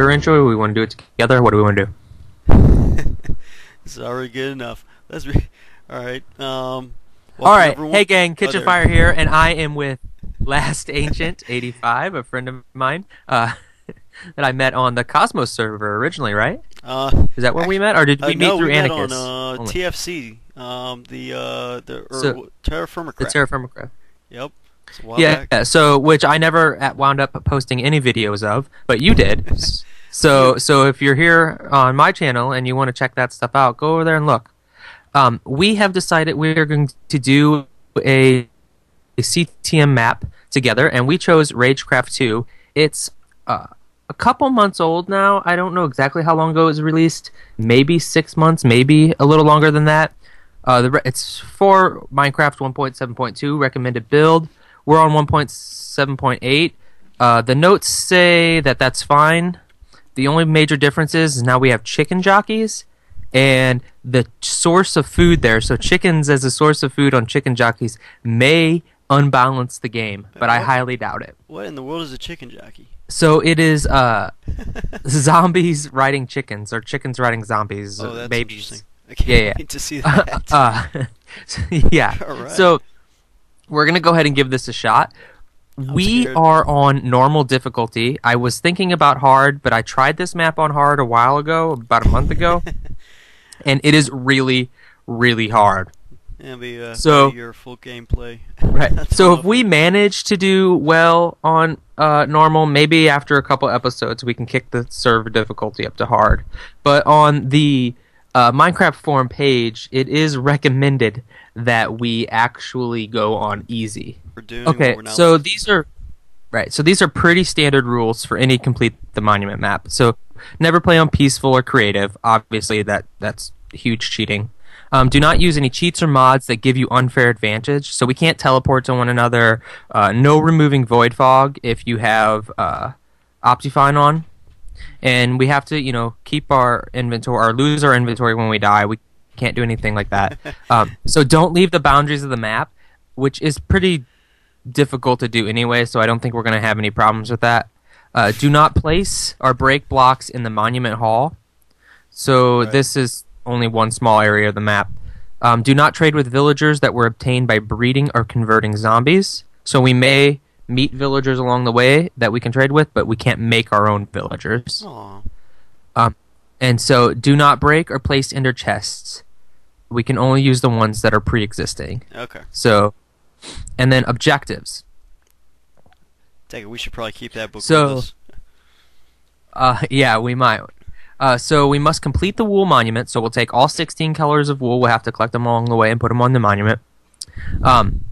want to do your intro? We want to do it together? What do we want to do? It's already good enough. That's re- all right. Um, All right, everyone- hey gang, Oh, Kitchen there. Fire here, and I am with Last Ancient eighty five, a friend of mine uh, that I met on the Cosmos server originally, right? Uh, Is that where we met, or did uh, we meet no, through we met on uh. TFC. Um, the uh, the or, So- Terra Firma the Craft. Terra Firma Yep. It's a while Yeah, back. so which I never at- wound up posting any videos of, but you did. so so if you're here on my channel and you want to check that stuff out, go over there and look. Um, we have decided we are going to do a, a CTM map together, and we chose Ragecraft 2. It's uh, a couple months old now. I don't know exactly how long ago it was released. Maybe six months, maybe a little longer than that. Uh, the it's for Minecraft 1.7.2 recommended build. We're on 1.7.8. Uh, the notes say that that's fine. The only major difference is now we have chicken jockeys, and the source of food there. So chickens as a source of food on chicken jockeys may unbalance the game, but I What? highly doubt it. What in the world is a chicken jockey? So it is uh, zombies riding chickens or chickens riding zombies. Oh, that's babies. interesting. I can't Yeah, yeah. wait to see that. uh, yeah. Alright. So we're gonna go ahead and give this a shot. we scared. are on normal difficulty. I was thinking about hard, but I tried this map on hard a while ago, about a month ago, and it is really, really hard. Be uh, So- your full gameplay. Right. So if we manage to do well on uh, normal, maybe after a couple episodes we can kick the server difficulty up to hard. But on the uh, Minecraft forum page, it is recommended that we actually go on easy. we're doing Okay, what we're not so these are right. So these are pretty standard rules for any complete the monument map. So never play on peaceful or creative. Obviously, that that's huge cheating. Um, do not use any cheats or mods that give you unfair advantage. So we can't teleport to one another. Uh, no removing void fog if you have uh, Optifine on, and we have to you know keep our inventory or lose our inventory when we die. We can't do anything like that. um, so don't leave the boundaries of the map, which is pretty difficult to do anyway, so I don't think we're going to have any problems with that. Uh, do not place or break blocks in the monument hall. So Right. this is only one small area of the map. Um, do not trade with villagers that were obtained by breeding or converting zombies. So we may meet villagers along the way that we can trade with, but we can't make our own villagers. Aw. And so do not break or place ender chests. We can only use the ones that are pre-existing. Okay. So, and then objectives. Take it. We should probably keep that book So- with us. Uh, yeah, we might. Uh, so we must complete the wool monument. So we'll take all 16 colors of wool. We'll have to collect them along the way and put them on the monument. Um,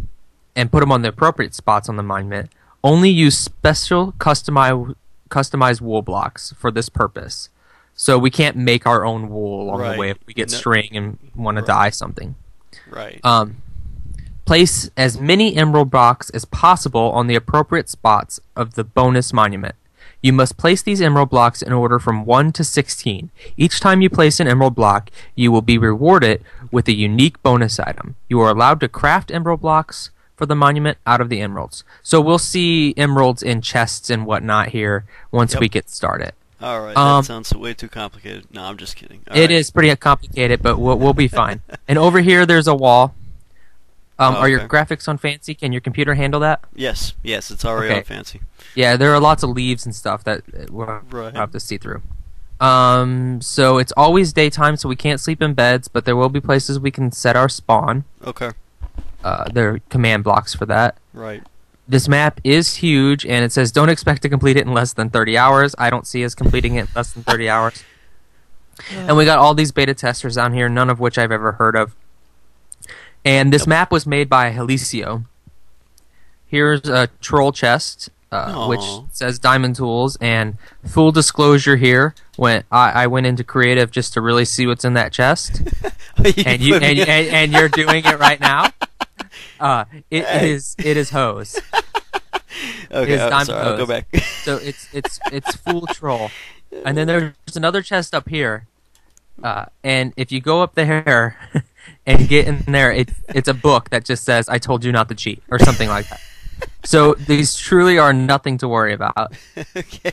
and put them on the appropriate spots on the monument. Only use special customized customized wool blocks for this purpose. So we can't make our own wool along Right. the way if we get No- string and want to Right. dye something. Right. Um, place as many emerald blocks as possible on the appropriate spots of the bonus monument. You must place these emerald blocks in order from 1 to 16. Each time you place an emerald block, you will be rewarded with a unique bonus item. You are allowed to craft emerald blocks for the monument out of the emeralds. So we'll see emeralds in chests and whatnot here once Yep. we get started. All right. um, that sounds way too complicated. No, I'm just kidding. All It right. is pretty complicated, but we'll, we'll be fine. and over here, there's a wall. Um, Oh, Are your graphics on fancy? Can your computer handle that? Yes. Yes. It's already Okay. on fancy. Yeah, there are lots of leaves and stuff that uh, we'll Right. have to see through. Um, so it's always daytime, so we can't sleep in beds, but there will be places we can set our spawn. Okay. Uh, there are command blocks for that. Right. This map is huge, and it says don't expect to complete it in less than 30 hours. I don't see us completing it in less than 30 hours. And we got all these beta testers down here, none of which I've ever heard of. And this Yep. map was made by Heliceo. Here's a troll chest, uh, which says Diamond Tools. And full disclosure here, when I, I went into creative just to really see what's in that chest, and you and, and, and you're doing it right now. Uh, it Hey. is it is hose. okay. is oh, sorry. I'll go back. So it's it's it's full troll. And then there's another chest up here. Uh, and if you go up there and get in there, it, it's a book that just says "I told you not to cheat" or something like that. so these truly are nothing to worry about. okay.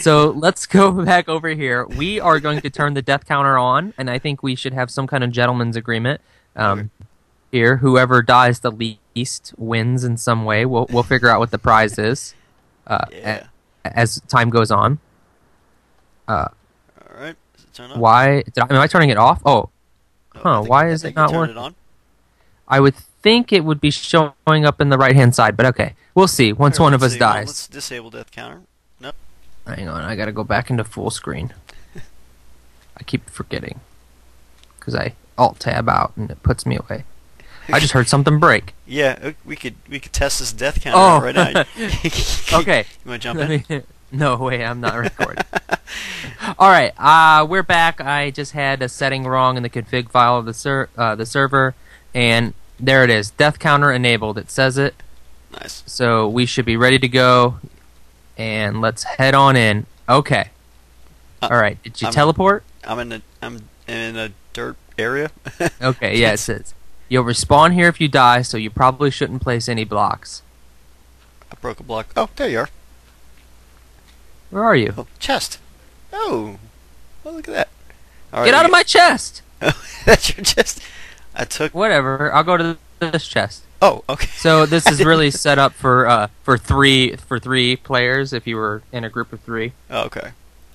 So let's go back over here. We are going to turn the death counter on, and I think we should have some kind of gentleman's agreement. Um, here, whoever dies the least wins in some way. We'll we'll figure out what the prize is uh, Yeah. a- as time goes on. All right. Does it turn on? Why did I, am I turning it off? Oh, Oh, huh, why I is it not working? It. I would think it would be showing up in the right hand side, but okay, we'll see once Here, one of us. On, dies. Let's disable death counter. Nope. Hang on, I gotta go back into full screen. I keep forgetting because I alt tab out and it puts me away. I just heard something break. Yeah, we could we could test this death counter Oh. right now. Okay, You want to jump let in? me. No way, I'm not recording. All right, uh, we're back. I just had a setting wrong in the config file of the ser- uh, the server, and there it is. Death counter enabled. It says it. Nice. So we should be ready to go, and let's head on in. Okay. Uh, All right. Did you I'm- teleport? I'm in a I'm in a dirt area. Okay. Yeah, it says you'll respawn here if you die, so you probably shouldn't place any blocks. I broke a block. Oh, there you are. Where are you? Oh, chest. Oh, well, look at that. All Get right, out of my chest. That's your chest. I took. Whatever. I'll go to this chest. Oh, okay. So this is really set up for uh for three for three players if you were in a group of three. Oh, okay.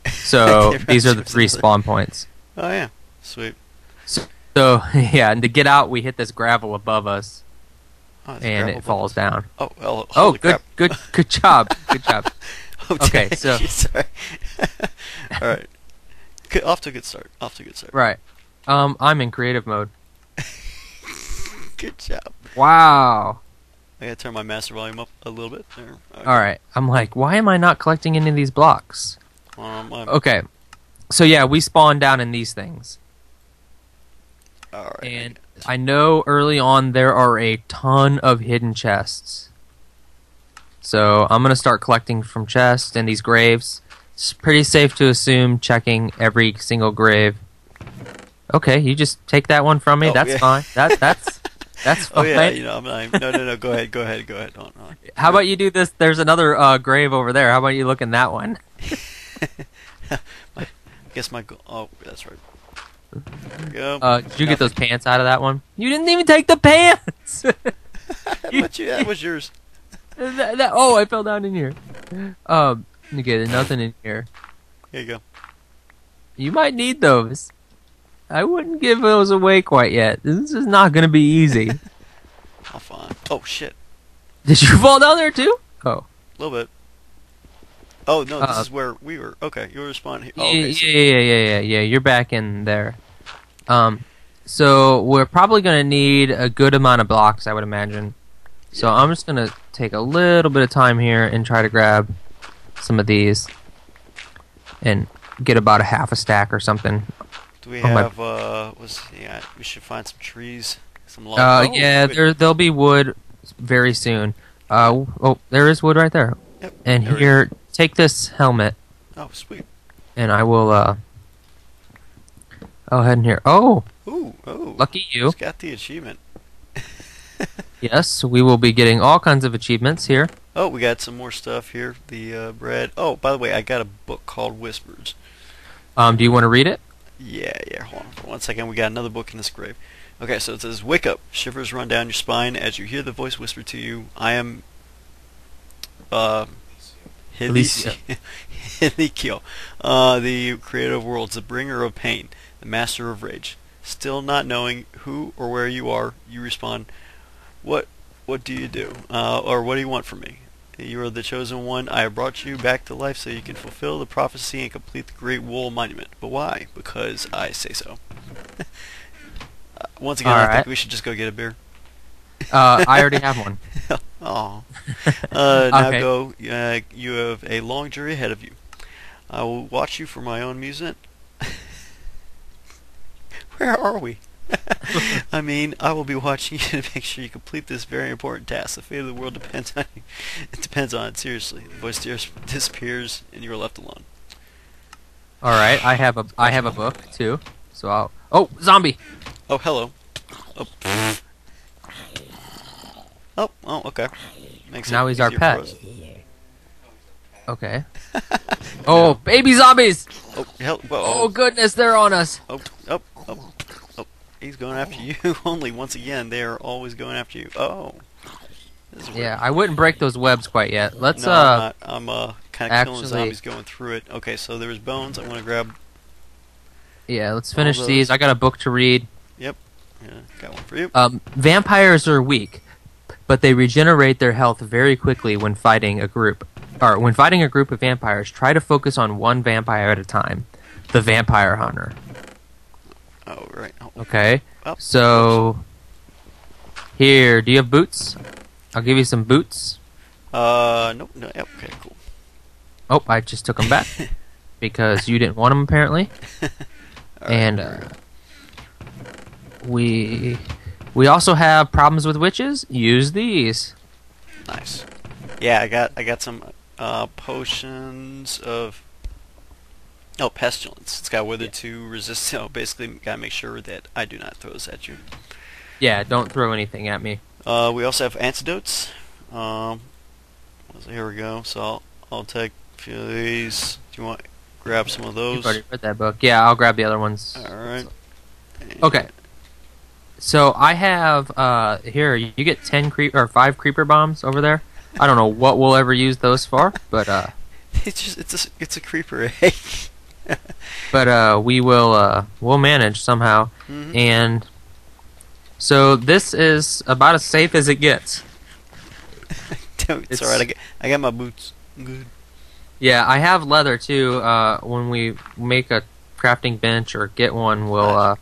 So these are the three spawn points. Oh yeah, sweet. So yeah, and to get out, we hit this gravel above us, Oh, and it falls down. Oh, well, Oh, good, crap. good, good job, good job. Oh, Okay, so- sorry. All right. Good, off to a good start. Off to a good start. Right. Um, I'm in creative mode. Good job. Wow. I gotta turn my master volume up a little bit there. Okay. All right. I'm like, why am I not collecting any of these blocks? Um, Okay. So yeah, we spawn down in these things, all right. and I know early on there are a ton of hidden chests. So I'm gonna start collecting from chests and these graves. It's pretty safe to assume checking every single grave. Okay, you just take that one from me. Oh, that's yeah. fine. That that's that's Oh yeah, you know, I'm, I'm no, no, no. Go ahead, go ahead, go ahead. On, hold How about you do this? There's another uh, grave over there. How about you look in that one? on. I guess my oh, that's right. There we go. Uh, did you get those pants out of that one? You didn't even take the pants. What you, that was yours. That- that- oh, I fell down in here. Um, okay, there's nothing in here. Here you go. You might need those. I wouldn't give those away quite yet. This is not going to be easy. I'll find. Oh shit, Did you fall down there too? Oh, a little bit. Oh no, this Uh, is where we were. Okay, you were responding. Oh, okay, yeah, so- yeah, yeah, yeah, yeah, yeah. You're back in there. Um, so we're probably going to need a good amount of blocks, I would imagine. So I'm just going to take a little bit of time here and try to grab some of these and get about a half a stack or something. Do we Oh, my- have uh? Was yeah? We should find some trees, some logs. Uh, Oh, yeah, wait. there there'll be wood very soon. Uh, oh, there is wood right there. Yep, And there it here, take this helmet, Oh sweet. and I will. Uh, I'll head in here. Oh, Ooh, oh. lucky you. Just got the achievement. Yes, we will be getting all kinds of achievements here. Oh, we got some more stuff here. The uh, bread. Oh, by the way, I got a book called Whispers. Um, do you want to read it? Yeah, yeah. Hold on for one second. We got another book in this grave. Okay, so it says, "Wake up! Shivers run down your spine as you hear the voice whisper to you. I am, uh, Alicia. Ezekiel, uh, the creator of worlds, the bringer of pain, the master of rage. Still not knowing who or where you are, you respond, "What? What do you do? Uh, or what do you want from me? You are the chosen one. I have brought you back to life so you can fulfill the prophecy and complete the great wool monument. But why? Because I say so." Uh, Once again, I Alright. think we should just go get a beer. Uh, I already have one. Oh. Uh, now Okay. go. Uh, you have a long journey ahead of you. I will watch you for my own amusement. Where are we? I mean, I will be watching you to make sure you complete this very important task. The fate of the world depends on you. It depends on it, seriously. The voice disappears and you are left alone. All right, I have a I have a book too. So I'll. Oh, zombie! Oh, hello. Oh, oh, oh okay. Makes Now he's our pet. Okay. oh, baby zombies! Oh, hell, whoa, Oh goodness, they're on us. Oh, oh, oh, oh. He's going after you only once again. They are always going after you. Oh. This is weird. Yeah, I wouldn't break those webs quite yet. Let's no, uh I'm, not. I'm uh, kind of killing actually- zombies going through it. Okay, so there's bones. I'm gonna grab. yeah, let's finish these. I got a book to read. Yep. Yeah, got one for you. Um, vampires are weak, but they regenerate their health very quickly when fighting a group. Or when fighting a group of vampires, try to focus on one vampire at a time. The vampire hunter. Oh, right. Oh, Okay. Oh, So here, do you have boots? I'll give you some boots. Uh, nope. No. Okay. Cool. Oh, I just took them back because you didn't want them apparently. Right. and uh, we we also have problems with witches. Use these. Nice. Yeah, I got I got some uh, potions of oh pestilence. It's got wither to resist. So basically, gotta make sure that I do not throw this at you. Yeah, don't throw anything at me. Uh, we also have antidotes. Um, here we go. So I'll, I'll take a few of these. Do you want grab some of those? You've already read that book. Yeah, I'll grab the other ones. All right. Okay. So I have uh here you get ten creep or five creeper bombs over there. I don't know what we'll ever use those for, but uh It's just it's a it's a creeper egg. but uh we will uh we'll manage somehow. Mhm. And so this is about as safe as it gets. Don't- it's it's- alright. I got I got my boots. Good. Yeah, I have leather too. Uh, when we make a crafting bench or get one, we'll uh,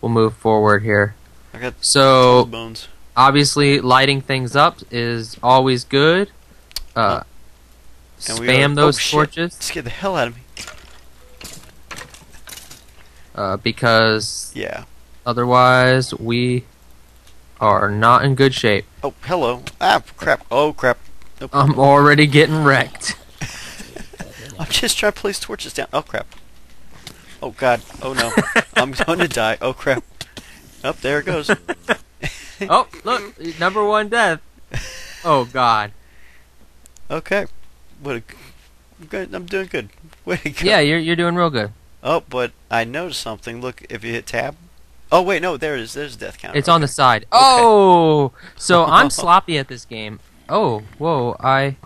we'll move forward here. I got So bones. obviously, lighting things up is always good. Uh, And spam are- those oh, shit. torches Scared the hell out of me. uh, because Yeah. otherwise we are not in good shape. Oh, hello. Ah, crap. Oh, crap. Nope. I'm already getting wrecked. I'm just trying to place torches down. Oh, crap. Oh, God. Oh, no. I'm going to die. Oh, crap. Up there it goes. oh, look, number one death. Oh God. Okay. What a, I'm good. I'm doing good. Way go. Yeah, you're you're doing real good. Oh, but I noticed something. Look, if you hit tab. Oh, wait, no. There it is. There's death counter. It's on the side. Oh, so I'm sloppy at this game. Oh, whoa, I,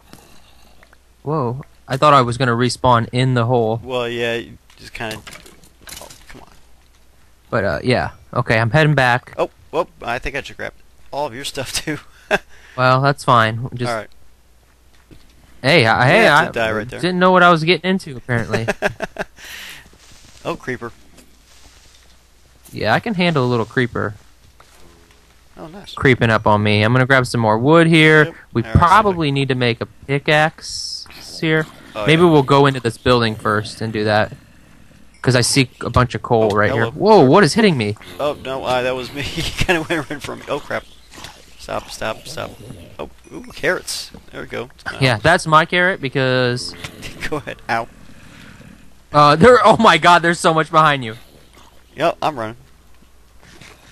whoa, I thought I was gonna respawn in the hole, Well, yeah. You just kind of. But uh, yeah, okay, I'm heading back. Oh, well, I think I should grab all of your stuff, too. Well, that's fine. Just All right. hey, I, hey, I die right there. didn't know what I was getting into. Apparently, Oh, creeper. yeah, I can handle a little creeper Oh, nice. creeping up on me. I'm gonna grab some more wood here. Yep. We Alright, probably need to make a pickaxe here. Oh, Maybe yeah. we'll go into this building first and do that. Because I see a bunch of coal Oh, right hello. here. Whoa, what is hitting me? Oh no, uh, that was me. He kind of went right for me. Oh crap! Stop! Stop! Stop! Oh, ooh, carrots. There we go. Uh, Yeah, that's my carrot because go ahead. Ow. uh there oh my god, there's so much behind you. Yep, I'm running.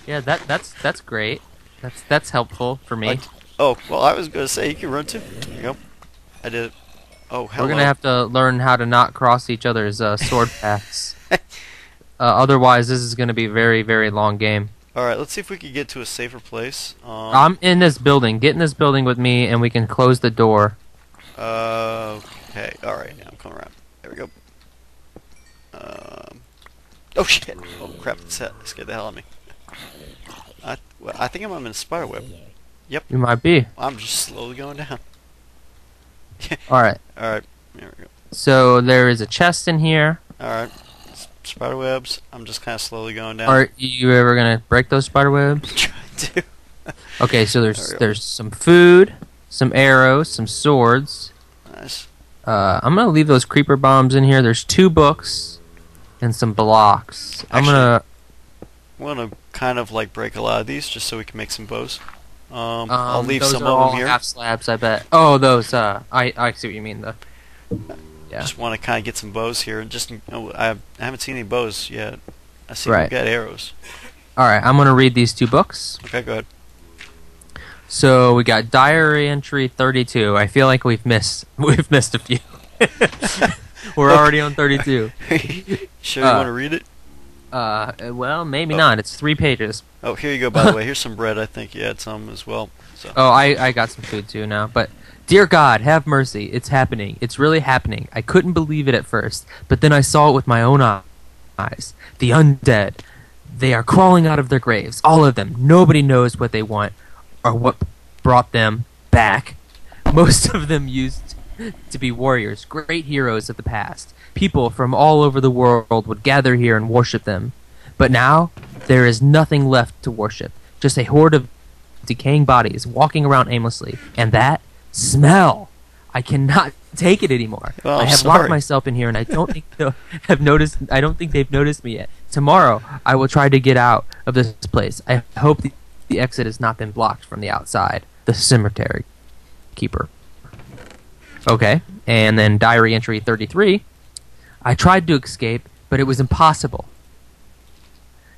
Yeah, that that's that's great. That's that's helpful for me. Like- Oh well, I was gonna say you can run too. There you go. I did it. Oh, hello. We're gonna have to learn how to not cross each other's uh, sword paths. Uh, otherwise, this is gonna be a very very long game. All right, let's see if we can get to a safer place. Um, I'm in this building. Get in this building with me, and we can close the door. Uh, okay. All right. Now I'm coming around. There we go. Um. Oh shit! Oh crap! That scared the hell out of me. I well, I think I'm in a spider web. Yep. You might be. I'm just slowly going down. All right. All right. There we go. So there is a chest in here. All right. Spider webs. I'm just kind of slowly going down. Are you ever gonna break those spider webs? Trying to. Okay, so there's go. there's some food, some arrows, some swords. Nice. Uh, I'm gonna leave those creeper bombs in here. There's two books and some blocks. I'm gonna. I'm gonna kind of like break a lot of these just so we can make some bows. Um, Um, I'll leave some of them here. half slabs, I bet. Oh, those. Uh, I I see what you mean. The yeah. Just want to kind of get some bows here, and just you know, I, I haven't seen any bows yet. I see Right. we've got arrows. All right, I'm gonna read these two books. Okay, go ahead. So we got diary entry 32. I feel like we've missed we've missed a few. We're already on 32. sure you Uh, want to read it? Uh, well, maybe Oh. not. It's three pages. Oh, here you go. By the way, here's some bread. I think you had some as well. So Oh, I, I got some food too now. But dear God, have mercy. It's happening. It's really happening. I couldn't believe it at first, but then I saw it with my own eyes. The undead. They are crawling out of their graves. All of them. Nobody knows what they want or what brought them back. Most of them used to be warriors, great heroes of the past. People from all over the world would gather here and worship them. But now, there is nothing left to worship. Just a horde of decaying bodies walking around aimlessly. And that smell! I cannot take it anymore. Oh, I have sorry. locked myself in here, and I don't think they'll have noticed. I don't think they've noticed me yet. Tomorrow, I will try to get out of this place. I hope the, the exit has not been blocked from the outside. The cemetery keeper. Okay, and then diary entry thirty-three. I tried to escape, but it was impossible.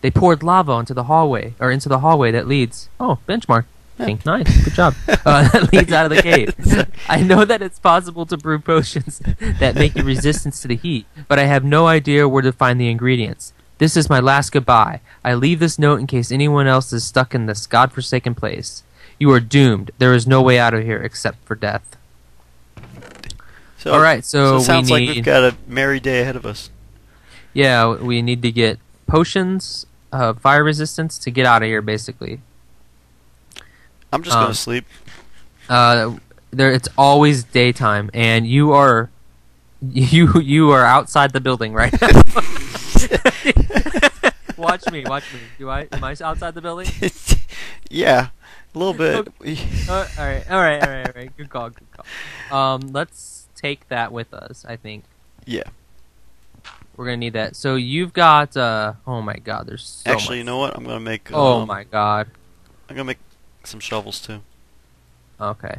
They poured lava into the hallway, or into the hallway that leads. Oh, benchmark. Think, Nice, good job. Uh, that leads out of the cave. I know that it's possible to brew potions that make you resistant to the heat, but I have no idea where to find the ingredients. This is my last goodbye. I leave this note in case anyone else is stuck in this godforsaken place. You are doomed. There is no way out of here except for death. So, All right, so it sounds we like we've got a merry day ahead of us. Yeah, we need to get potions of fire resistance to get out of here, basically. I'm just Um, gonna sleep. Uh, there, it's always daytime, and you are, you you are outside the building right now. watch me, watch me. Do I? Am I outside the building? yeah, a little bit. Uh, all right, all right, all right, all right. Good call, good call. Um, let's take that with us. I think yeah. we're gonna need that. So you've got. Uh, oh my God, there's so Actually, you know what? I'm gonna make. Oh um, my God. I'm gonna make some shovels too. Okay.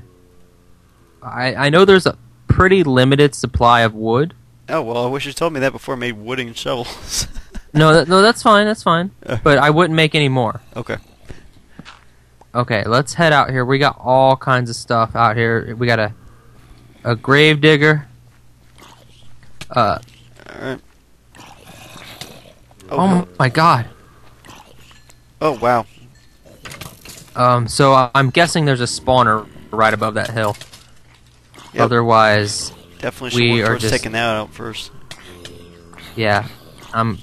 I I know there's a pretty limited supply of wood. Oh well, I wish you told me that before I made wooding shovels. No, that, no, that's fine. That's fine. Uh. But I wouldn't make any more. okay. Okay, let's head out here. We got all kinds of stuff out here. We got a a grave digger. Uh, oh, Oh, my god. oh wow. Um, so I'm guessing there's a spawner right above that hill. Yep. Otherwise, Definitely should we are just- taking that out first. yeah, I'm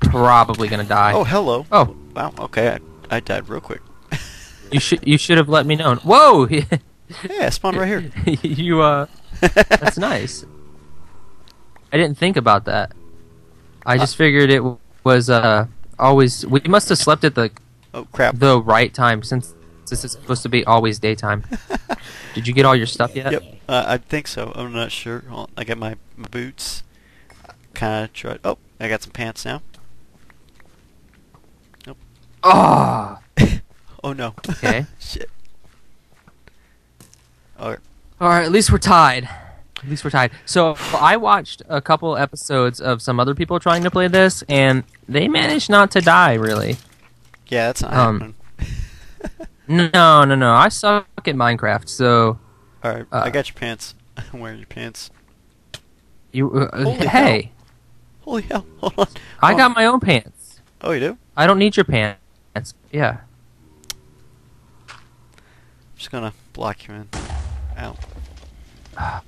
probably gonna die. Oh hello. Oh, Wow. Okay, I, I died real quick. you should you should have let me know. Whoa, Yeah, I spawned right here. you uh, that's nice. I didn't think about that. I just figured it was uh always. We must have slept at the Oh crap. the right time since this is supposed to be always daytime. Did you get all your stuff yet? Yep. Uh, I think so. I'm not sure. I got my, my boots. Kind of tried. Oh, I got some pants now. Nope. Oh, Oh no. Okay. Shit. Okay. all right. At least we're tied. At least we're tied. So I watched a couple episodes of some other people trying to play this, and they managed not to die. Really. Yeah, that's not Um, happening. No, no, no. I suck at Minecraft, so All right, uh, I got your pants. I'm wearing your pants. you. Uh, Holy hey, Holy hell! Hold on. I Oh. got my own pants. Oh, you do? I don't need your pants. Yeah. I'm just gonna block you in. Ow.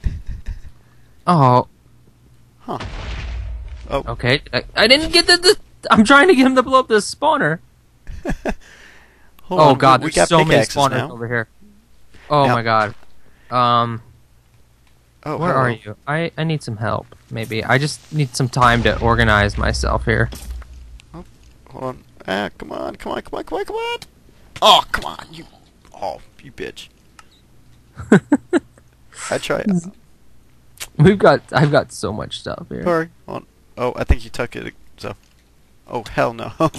Oh, Huh. Oh. okay. I, I didn't get the, the. I'm trying to get him to blow up this spawner. Oh on, god, we, there's got so many spawners now. over here. Oh Now- my god. Um, Oh, where hello. are you? I I need some help. Maybe I just need some time to organize myself here. Hold on. Ah, come on, come on, come on, come on, come on. Oh, come on, you. Oh, you bitch. I try. We've got I've got so much stuff here. Sorry. Oh, I think you took it. So. Oh hell no.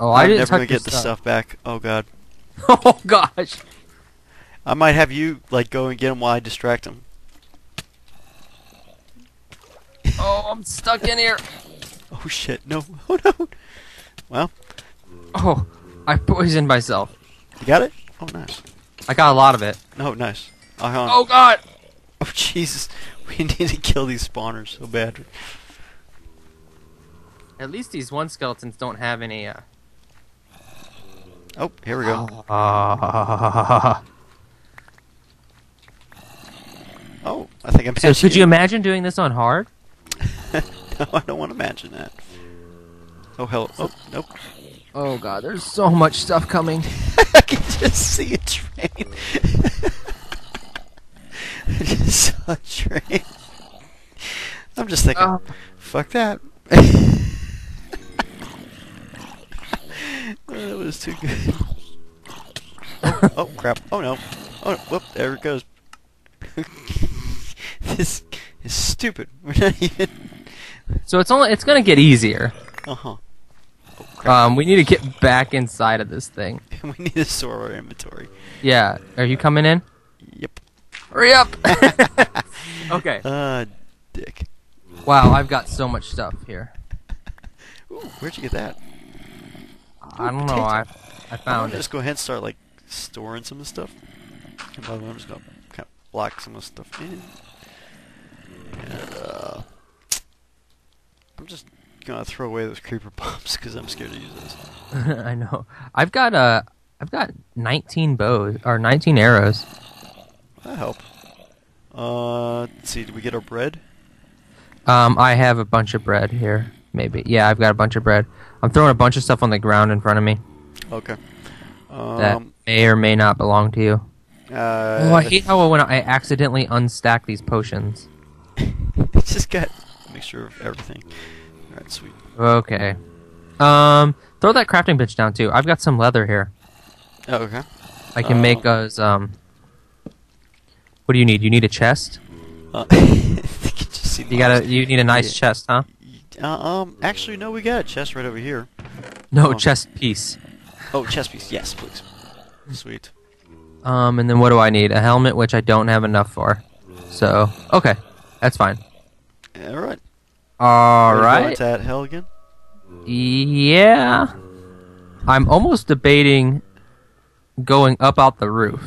Oh, I I'm didn't never gonna get the stuff back. Oh god. oh gosh. I might have you like go and get him while I distract him. Oh, I'm stuck in here. Oh shit! No! Oh no! Well, Oh, I poisoned myself. you got it. Oh nice. I got a lot of it. No, nice. Uh-huh. Oh God! Oh, Jesus. We need to kill these spawners so bad. At least these one skeletons don't have any. Uh... Oh, here we go. Uh, Oh, I think I'm so could you imagine doing this on hard? no, I don't want to imagine that. Oh, hell. Oh, nope. Oh God, there's so much stuff coming. I can just see a train. I just saw a train. I'm just thinking, Oh. fuck that. Oh, that was too good. Oh, oh, crap. Oh no. Oh, no. whoop, there it goes. this is stupid. We're not even. So it's only it's gonna get easier. Uh huh. Um, we need to get back inside of this thing. we need to store our inventory. Yeah, are you coming in? Yep. Hurry up! okay. Uh, dick. Wow, I've got so much stuff here. Ooh, where'd you get that? I don't know. I I I'm found it. just go ahead and start like storing some of the stuff. And by the way, I'm just gonna kind of block some of the stuff in. And uh, I'm just gonna throw away those creeper bombs because I'm scared to use those. I know. I've got uh, I've got 19 bows or 19 arrows. That help. Uh, let's see. Did we get our bread? Um, I have a bunch of bread here. Maybe. Yeah, I've got a bunch of bread. I'm throwing a bunch of stuff on the ground in front of me Okay. that Um. may or may not belong to you. Uh, oh, I hate how when I accidentally unstack these potions. it's just got a mixture of everything. All right, sweet. Okay. Um, throw that crafting bench down too. I've got some leather here. Oh, okay. I can Oh. make us um. What do you need? You need a chest. Uh, you can just You gotta. You need a nice Yeah. chest, huh? Uh, um, actually, no, we got a chest right over here. No Oh. chest piece. Oh, chest piece. Yes, please. Sweet. Um, and then what do I need? A helmet, which I don't have enough for. So okay, that's fine. All right. All Ready to right. into that hell again? Yeah. I'm almost debating going up out the roof.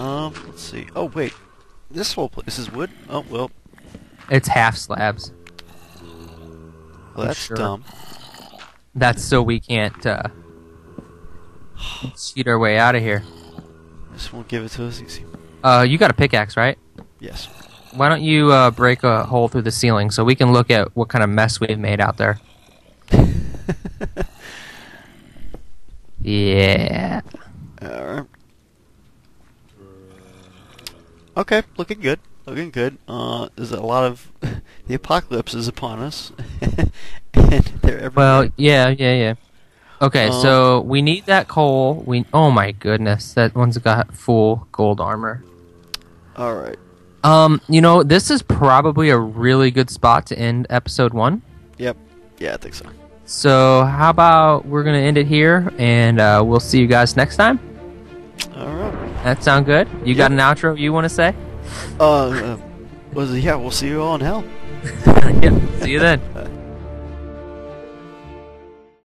Um, let's see. Oh, wait. This whole place is wood? Oh, well. It's half slabs. well that's sure. dumb. That's so we can't uh, cheat our way out of here. This won't give it to us easy. Uh, you got a pickaxe, right? Yes. Why don't you uh, break a hole through the ceiling so we can look at what kind of mess we've made out there? Yeah. Alright. Okay, looking good. Looking good. Uh, there's a lot of... the apocalypse is upon us. and they're everywhere. Well, yeah, yeah, yeah. Okay, Um, so we need that coal. We oh my goodness, that one's got full gold armor. Alright. Um, you know, this is probably a really good spot to end episode one. Yep. Yeah, I think so. So how about we're gonna end it here, and uh, we'll see you guys next time. Alright. That sound good? You got an outro you want to say? Uh, uh, was it, yeah, we'll see you all in hell. yeah. See you then. Uh,